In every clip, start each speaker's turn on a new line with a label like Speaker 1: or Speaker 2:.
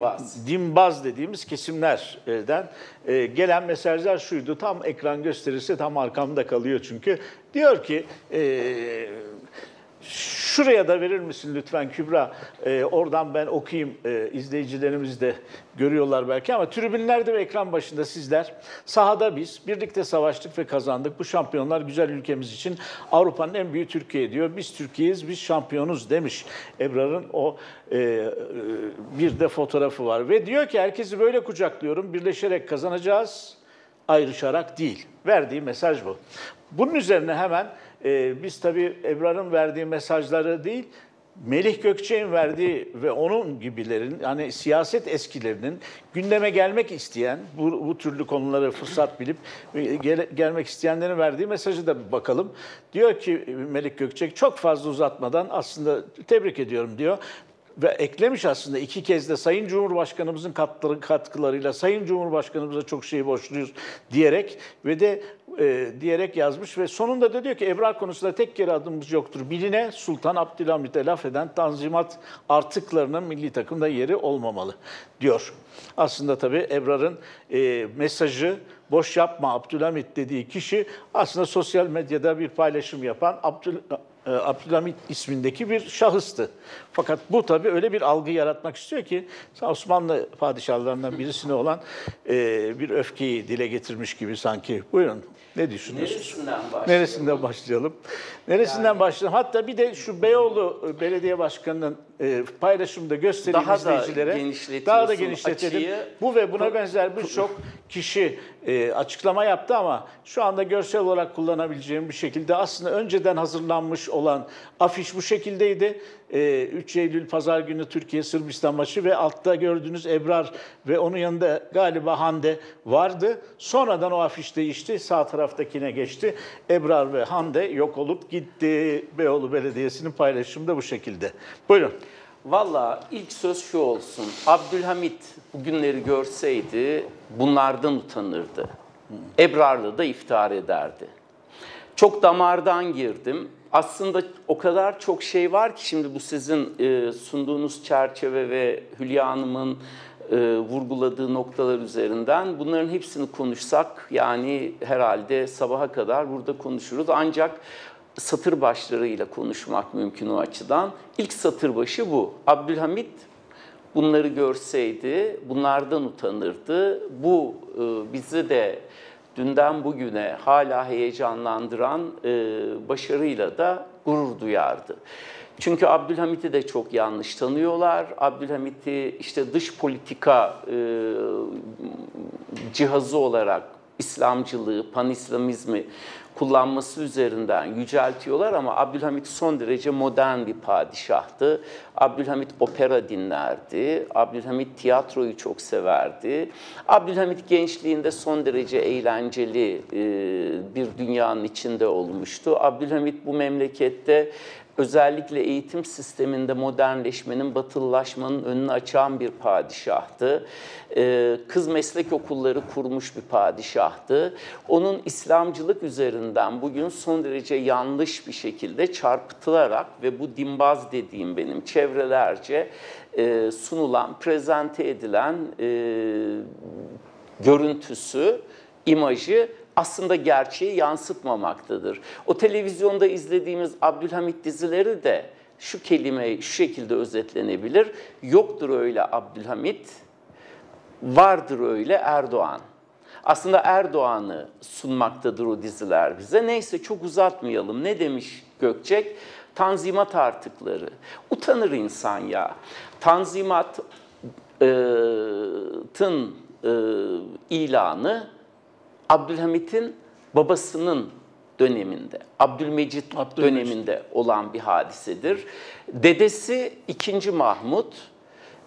Speaker 1: Baz.
Speaker 2: Dimbaz dediğimiz kesimlerden e, gelen mesajlar şuydu. Tam ekran gösterirse tam arkamda kalıyor çünkü. Diyor ki e, şuraya da verir misin lütfen Kübra? E, oradan ben okuyayım. E, izleyicilerimiz de görüyorlar belki ama tribünlerde ve ekran başında sizler sahada biz birlikte savaştık ve kazandık. Bu şampiyonlar güzel ülkemiz için Avrupa'nın en büyüğü Türkiye diyor. Biz Türkiye'yiz, biz şampiyonuz demiş. Ebrar'ın o e, e, bir de fotoğrafı var ve diyor ki herkesi böyle kucaklıyorum. Birleşerek kazanacağız, ayrışarak değil. Verdiği mesaj bu. Bunun üzerine hemen e, biz tabii Ebrar'ın verdiği mesajları değil, Melih Gökçek'in verdiği ve onun gibilerin yani siyaset eskilerinin gündeme gelmek isteyen bu, bu türlü konuları fırsat bilip e, gel, gelmek isteyenlerin verdiği mesajı da bir bakalım. Diyor ki Melih Gökçek çok fazla uzatmadan aslında tebrik ediyorum diyor ve eklemiş aslında iki kez de Sayın Cumhurbaşkanımızın katkıları, katkılarıyla Sayın Cumhurbaşkanımıza çok şey borçluyuz diyerek ve de e, diyerek yazmış ve sonunda da diyor ki Ebrar konusunda tek geri adımımız yoktur. Biline Sultan Abdülhamit'e laf eden tanzimat artıklarının milli takımda yeri olmamalı diyor. Aslında tabii Ebrar'ın e, mesajı boş yapma Abdülhamit dediği kişi aslında sosyal medyada bir paylaşım yapan Abdül, Abdülhamit ismindeki bir şahıstı. Fakat bu tabii öyle bir algı yaratmak istiyor ki Osmanlı padişahlarından birisine olan e, bir öfkeyi dile getirmiş gibi sanki. Buyurun. Ne düşünüyorsunuz?
Speaker 1: Neresinden başlayalım?
Speaker 2: Neresinden başlayalım? Neresinden başlayalım? Hatta bir de şu Beyoğlu Belediye Başkanı'nın e, paylaşımda göstereyim
Speaker 1: Daha da
Speaker 2: izleyicilere.
Speaker 1: genişletiyorsun
Speaker 2: Daha da genişletelim.
Speaker 1: açıyı.
Speaker 2: Bu ve buna benzer birçok kişi e, açıklama yaptı ama şu anda görsel olarak kullanabileceğim bir şekilde aslında önceden hazırlanmış olan afiş bu şekildeydi. E, 3 Eylül Pazar günü Türkiye Sırbistan maçı ve altta gördüğünüz Ebrar ve onun yanında galiba Hande vardı. Sonradan o afiş değişti. Sağ taraftakine geçti. Ebrar ve Hande yok olup gitti. Beyoğlu Belediyesi'nin paylaşımı da bu şekilde. Buyurun.
Speaker 1: Valla ilk söz şu olsun. Abdülhamit bugünleri görseydi bunlardan utanırdı. Ebrarlı da iftihar ederdi. Çok damardan girdim. Aslında o kadar çok şey var ki şimdi bu sizin e, sunduğunuz çerçeve ve Hülya Hanım'ın e, vurguladığı noktalar üzerinden bunların hepsini konuşsak yani herhalde sabaha kadar burada konuşuruz. Ancak satır başlarıyla konuşmak mümkün o açıdan. İlk satır başı bu. Abdülhamit bunları görseydi bunlardan utanırdı. Bu e, bizi de dünden bugüne hala heyecanlandıran e, başarıyla da gurur duyardı. Çünkü Abdülhamit'i de çok yanlış tanıyorlar. Abdülhamit'i işte dış politika e, cihazı olarak İslamcılığı, panislamizmi kullanması üzerinden yüceltiyorlar ama Abdülhamit son derece modern bir padişahtı. Abdülhamit opera dinlerdi. Abdülhamit tiyatroyu çok severdi. Abdülhamit gençliğinde son derece eğlenceli e, bir dünyanın içinde olmuştu. Abdülhamit bu memlekette özellikle eğitim sisteminde modernleşmenin, batılılaşmanın önünü açan bir padişahtı. Ee, kız meslek okulları kurmuş bir padişahtı. Onun İslamcılık üzerinden bugün son derece yanlış bir şekilde çarpıtılarak ve bu dimbaz dediğim benim çevrelerce e, sunulan, prezente edilen e, görüntüsü, imajı aslında gerçeği yansıtmamaktadır. O televizyonda izlediğimiz Abdülhamit dizileri de şu kelime şu şekilde özetlenebilir. Yoktur öyle Abdülhamit, vardır öyle Erdoğan. Aslında Erdoğan'ı sunmaktadır o diziler bize. Neyse çok uzatmayalım. Ne demiş Gökçek? Tanzimat artıkları. Utanır insan ya. Tanzimat'ın e, ilanı Abdülhamit'in babasının döneminde, Abdülmecit
Speaker 2: Abdülmecit.
Speaker 1: döneminde olan bir hadisedir. Dedesi 2. Mahmut,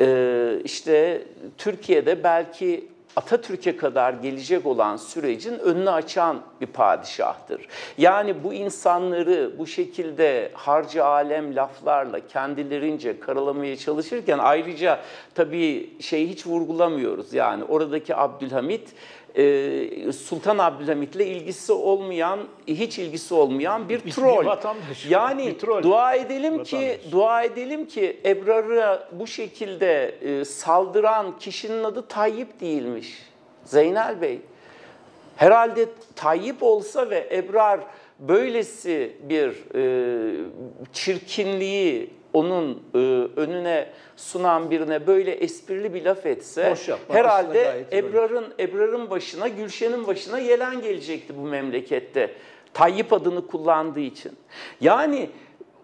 Speaker 1: e, işte Türkiye'de belki Atatürk'e kadar gelecek olan sürecin önünü açan bir padişahtır. Yani bu insanları bu şekilde harcı alem laflarla kendilerince karalamaya çalışırken ayrıca tabii şey hiç vurgulamıyoruz. Yani oradaki Abdülhamit e, Sultan Abdülhamit'le ilgisi olmayan, hiç ilgisi olmayan bir
Speaker 2: Bir-
Speaker 1: troll.
Speaker 2: vatandaş,
Speaker 1: Yani
Speaker 2: bir troll.
Speaker 1: dua edelim ki
Speaker 2: Vatandaş.
Speaker 1: dua edelim ki Ebrar'a bu şekilde e, saldıran kişinin adı Tayyip değilmiş. Zeynel Bey. Herhalde Tayyip olsa ve Ebrar böylesi bir e, çirkinliği onun e, önüne sunan birine böyle esprili bir laf etse
Speaker 3: yapma, aslında
Speaker 1: herhalde. Ebrar'ın Ebrar'ın başına Gülşen'in başına yelen gelecekti bu memlekette. Tayyip adını kullandığı için. Yani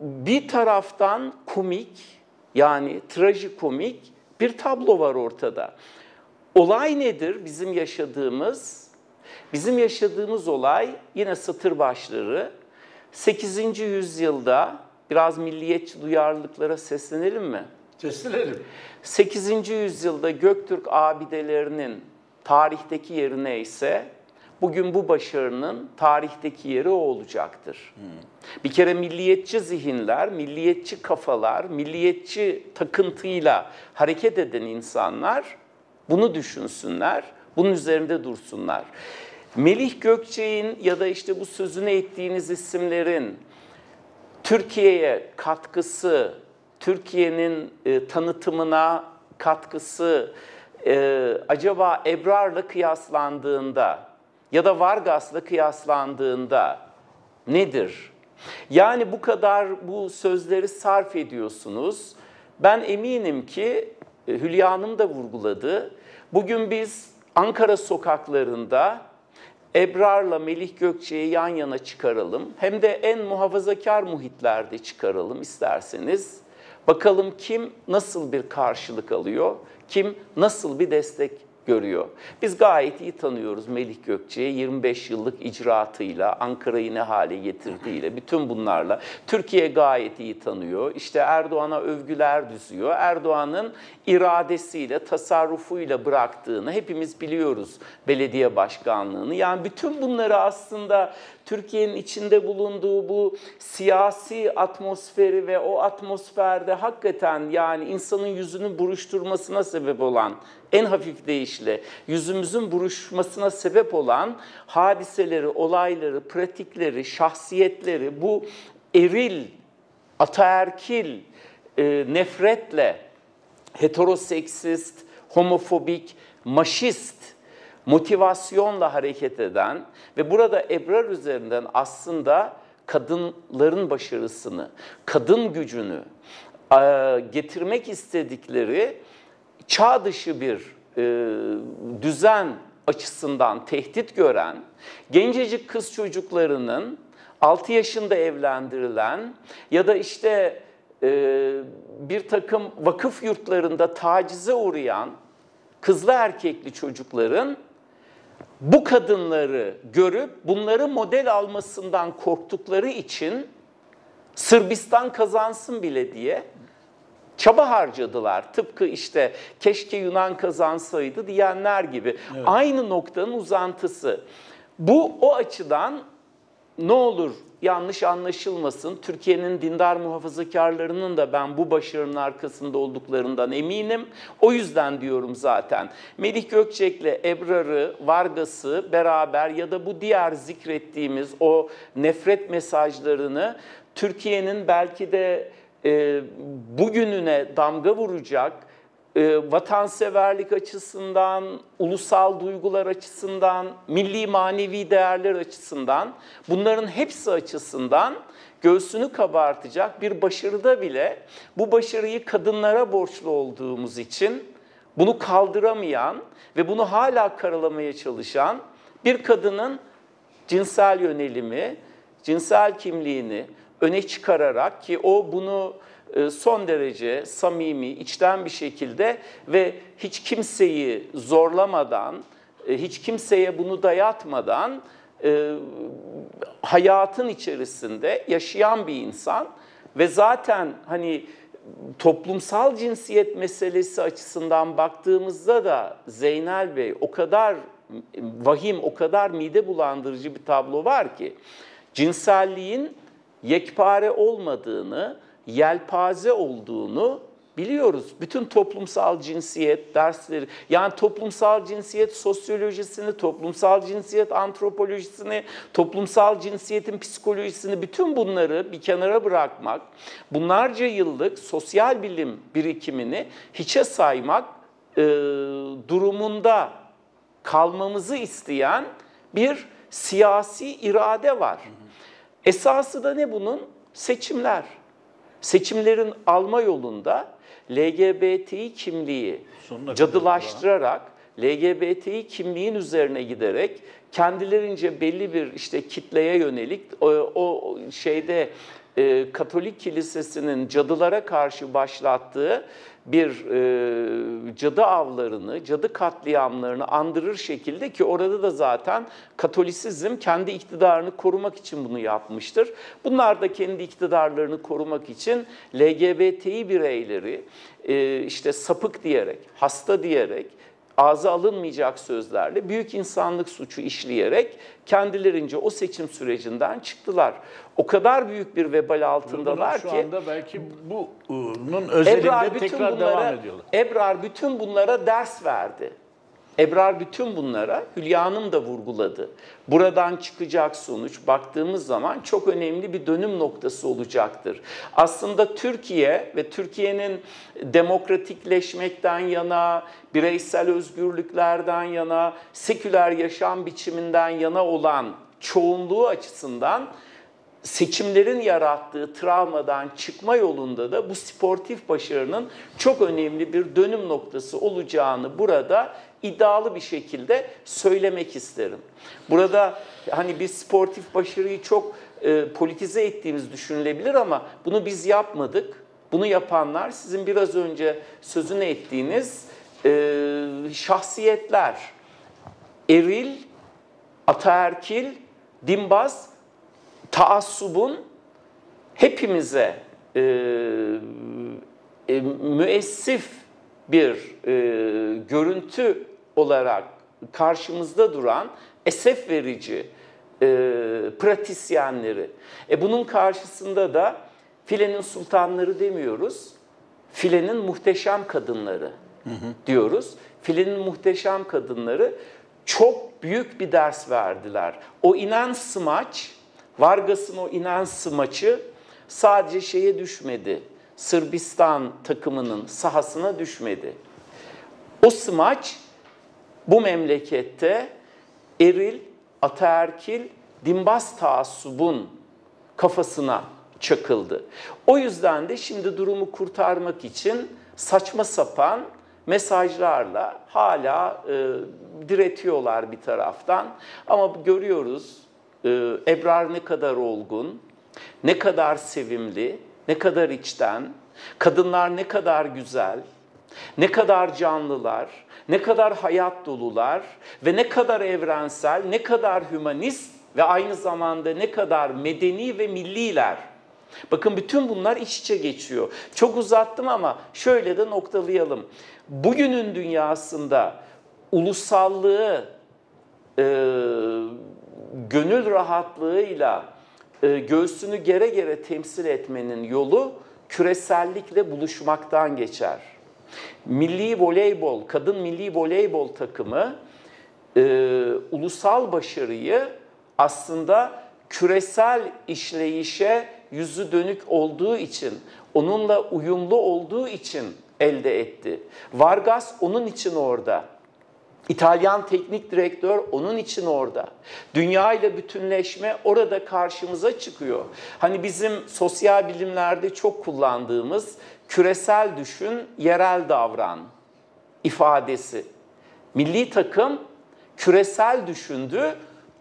Speaker 1: bir taraftan komik yani trajikomik bir tablo var ortada. Olay nedir bizim yaşadığımız? Bizim yaşadığımız olay yine satır başları. 8. yüzyılda biraz milliyetçi duyarlılıklara seslenelim mi?
Speaker 3: Seslenelim.
Speaker 1: 8. yüzyılda Göktürk abidelerinin tarihteki yeri neyse bugün bu başarının tarihteki yeri o olacaktır. Bir kere milliyetçi zihinler, milliyetçi kafalar, milliyetçi takıntıyla hareket eden insanlar bunu düşünsünler, bunun üzerinde dursunlar. Melih Gökçe'nin ya da işte bu sözünü ettiğiniz isimlerin Türkiye'ye katkısı, Türkiye'nin e, tanıtımına katkısı e, acaba Ebrar'la kıyaslandığında ya da Vargas'la kıyaslandığında nedir? Yani bu kadar bu sözleri sarf ediyorsunuz. Ben eminim ki e, Hülya Hanım da vurguladı. Bugün biz Ankara sokaklarında Ebrar'la Melih Gökçe'yi yan yana çıkaralım. Hem de en muhafazakar muhitlerde çıkaralım isterseniz. Bakalım kim nasıl bir karşılık alıyor, kim nasıl bir destek görüyor. Biz gayet iyi tanıyoruz Melih Gökçe'yi 25 yıllık icraatıyla, Ankara'yı ne hale getirdiğiyle, bütün bunlarla. Türkiye gayet iyi tanıyor. İşte Erdoğan'a övgüler düzüyor. Erdoğan'ın iradesiyle, tasarrufuyla bıraktığını hepimiz biliyoruz belediye başkanlığını. Yani bütün bunları aslında Türkiye'nin içinde bulunduğu bu siyasi atmosferi ve o atmosferde hakikaten yani insanın yüzünün buruşturmasına sebep olan en hafif deyişle yüzümüzün buruşmasına sebep olan hadiseleri, olayları, pratikleri, şahsiyetleri bu eril, ataerkil e, nefretle heteroseksist, homofobik, maşist motivasyonla hareket eden ve burada Ebrar üzerinden aslında kadınların başarısını, kadın gücünü e, getirmek istedikleri çağ dışı bir e, düzen açısından tehdit gören gencecik kız çocuklarının 6 yaşında evlendirilen ya da işte e, bir takım vakıf yurtlarında tacize uğrayan kızlı erkekli çocukların bu kadınları görüp bunları model almasından korktukları için Sırbistan kazansın bile diye çaba harcadılar. Tıpkı işte keşke Yunan kazansaydı diyenler gibi. Aynı noktanın uzantısı. Bu o açıdan ne olur yanlış anlaşılmasın. Türkiye'nin dindar muhafazakarlarının da ben bu başarının arkasında olduklarından eminim. O yüzden diyorum zaten. Melih Gökçek'le Ebrar'ı, Vargas'ı beraber ya da bu diğer zikrettiğimiz o nefret mesajlarını Türkiye'nin belki de e, bugününe damga vuracak, e, vatanseverlik açısından, ulusal duygular açısından, milli manevi değerler açısından, bunların hepsi açısından göğsünü kabartacak bir başarıda bile bu başarıyı kadınlara borçlu olduğumuz için bunu kaldıramayan ve bunu hala karalamaya çalışan bir kadının cinsel yönelimi, cinsel kimliğini öne çıkararak ki o bunu e, son derece samimi, içten bir şekilde ve hiç kimseyi zorlamadan, e, hiç kimseye bunu dayatmadan e, hayatın içerisinde yaşayan bir insan ve zaten hani toplumsal cinsiyet meselesi açısından baktığımızda da Zeynel Bey o kadar vahim, o kadar mide bulandırıcı bir tablo var ki cinselliğin yekpare olmadığını, yelpaze olduğunu biliyoruz. Bütün toplumsal cinsiyet dersleri, yani toplumsal cinsiyet sosyolojisini, toplumsal cinsiyet antropolojisini, toplumsal cinsiyetin psikolojisini, bütün bunları bir kenara bırakmak, bunlarca yıllık sosyal bilim birikimini hiçe saymak e, durumunda kalmamızı isteyen bir siyasi irade var. Esası da ne bunun? Seçimler. Seçimlerin alma yolunda LGBTİ kimliği
Speaker 2: Sonuna
Speaker 1: cadılaştırarak, LGBTİ kimliğin üzerine giderek kendilerince belli bir işte kitleye yönelik o, o şeyde e, Katolik Kilisesi'nin cadılara karşı başlattığı bir e, cadı avlarını, cadı katliamlarını andırır şekilde ki orada da zaten Katolisizm kendi iktidarını korumak için bunu yapmıştır. Bunlar da kendi iktidarlarını korumak için LGBTİ bireyleri e, işte sapık diyerek, hasta diyerek, ağza alınmayacak sözlerle büyük insanlık suçu işleyerek kendilerince o seçim sürecinden çıktılar. O kadar büyük bir vebal altındalar
Speaker 2: Şu
Speaker 1: ki
Speaker 2: anda belki bunun özelinde
Speaker 1: Ebrar
Speaker 2: tekrar
Speaker 1: bunlara
Speaker 2: devam ediyorlar.
Speaker 1: Ebrar bütün bunlara ders verdi. Ebrar bütün bunlara Hülya Hanım da vurguladı. Buradan çıkacak sonuç baktığımız zaman çok önemli bir dönüm noktası olacaktır. Aslında Türkiye ve Türkiye'nin demokratikleşmekten yana, bireysel özgürlüklerden yana, seküler yaşam biçiminden yana olan çoğunluğu açısından seçimlerin yarattığı travmadan çıkma yolunda da bu sportif başarının çok önemli bir dönüm noktası olacağını burada iddialı bir şekilde söylemek isterim. Burada hani biz sportif başarıyı çok e, politize ettiğimiz düşünülebilir ama bunu biz yapmadık. Bunu yapanlar sizin biraz önce sözünü ettiğiniz e, şahsiyetler. Eril, ataerkil, dimbaz, taassubun hepimize e, e, müessif bir e, görüntü olarak karşımızda duran esef verici e, pratisyenleri. E bunun karşısında da filenin sultanları demiyoruz, filenin muhteşem kadınları diyoruz. Filenin muhteşem kadınları çok büyük bir ders verdiler. O inen smaç, Vargas'ın o inen smaçı sadece şeye düşmedi. Sırbistan takımının sahasına düşmedi. O smaç bu memlekette eril, ataerkil, dimbaz taassubun kafasına çakıldı. O yüzden de şimdi durumu kurtarmak için saçma sapan mesajlarla hala e, diretiyorlar bir taraftan. Ama görüyoruz e, Ebrar ne kadar olgun, ne kadar sevimli, ne kadar içten, kadınlar ne kadar güzel, ne kadar canlılar, ne kadar hayat dolular ve ne kadar evrensel, ne kadar hümanist ve aynı zamanda ne kadar medeni ve milliler. Bakın bütün bunlar iç içe geçiyor. Çok uzattım ama şöyle de noktalayalım. Bugünün dünyasında ulusallığı e, gönül rahatlığıyla e, göğsünü gere gere temsil etmenin yolu küresellikle buluşmaktan geçer. Milli voleybol, kadın milli voleybol takımı e, ulusal başarıyı aslında küresel işleyişe yüzü dönük olduğu için, onunla uyumlu olduğu için elde etti. Vargas onun için orada. İtalyan teknik direktör onun için orada. Dünya ile bütünleşme orada karşımıza çıkıyor. Hani bizim sosyal bilimlerde çok kullandığımız küresel düşün, yerel davran ifadesi. Milli takım küresel düşündü,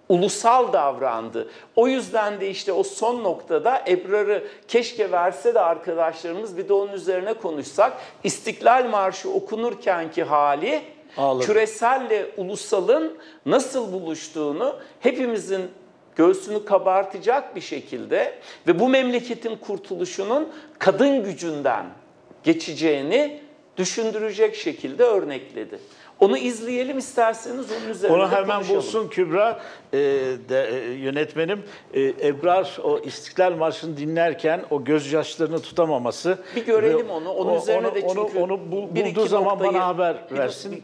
Speaker 1: ulusal davrandı. O yüzden de işte o son noktada Ebrar'ı keşke verse de arkadaşlarımız bir de onun üzerine konuşsak. İstiklal Marşı okunurkenki hali
Speaker 2: Ağladım.
Speaker 1: küreselle ulusalın nasıl buluştuğunu hepimizin göğsünü kabartacak bir şekilde ve bu memleketin kurtuluşunun kadın gücünden geçeceğini düşündürecek şekilde örnekledi. Onu izleyelim isterseniz onun üzerine
Speaker 2: Onu
Speaker 1: de
Speaker 2: hemen
Speaker 1: konuşalım.
Speaker 2: bulsun Kübra e, de, e, yönetmenim. E, Ebrar o İstiklal Marşı'nı dinlerken o gözyaşlarını tutamaması.
Speaker 1: Bir görelim
Speaker 2: Ve
Speaker 1: onu. Onun üzerine de
Speaker 2: onu,
Speaker 1: çünkü
Speaker 2: onu bul-
Speaker 1: bir
Speaker 2: bulduğu zaman bana haber
Speaker 1: bir-
Speaker 2: versin.
Speaker 1: bir-